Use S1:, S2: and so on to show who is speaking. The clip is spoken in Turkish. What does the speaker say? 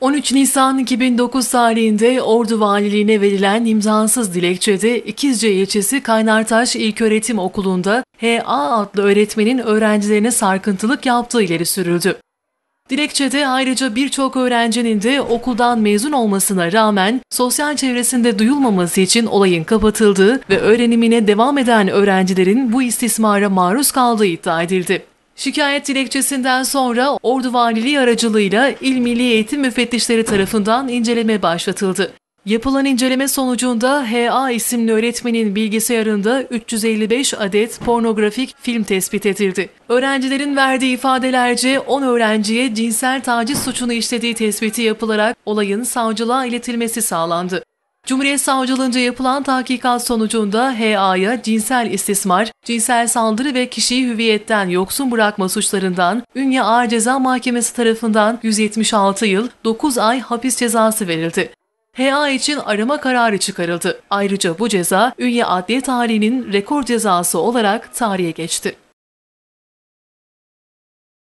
S1: 13 Nisan 2009 tarihinde Ordu Valiliğine verilen imzansız dilekçede İkizce ilçesi Kaynartaş İlköğretim Okulu'nda HA adlı öğretmenin öğrencilerine sarkıntılık yaptığı ileri sürüldü. Dilekçede ayrıca birçok öğrencinin de okuldan mezun olmasına rağmen sosyal çevresinde duyulmaması için olayın kapatıldığı ve öğrenimine devam eden öğrencilerin bu istismara maruz kaldığı iddia edildi. Şikayet dilekçesinden sonra Ordu Valiliği aracılığıyla İl Milli Eğitim Müfettişleri tarafından inceleme başlatıldı. Yapılan inceleme sonucunda HA isimli öğretmenin bilgisayarında 355 adet pornografik film tespit edildi. Öğrencilerin verdiği ifadelerce 10 öğrenciye cinsel taciz suçunu işlediği tespiti yapılarak olayın savcılığa iletilmesi sağlandı. Cumhuriyet Savcılığınca yapılan tahkikat sonucunda HA'ya cinsel istismar, cinsel saldırı ve kişiyi hüviyetten yoksun bırakma suçlarından Ünye Ağır Ceza Mahkemesi tarafından 176 yıl 9 ay hapis cezası verildi. HA için arama kararı çıkarıldı. Ayrıca bu ceza Ünye Adliye tarihinin rekor cezası olarak tarihe geçti.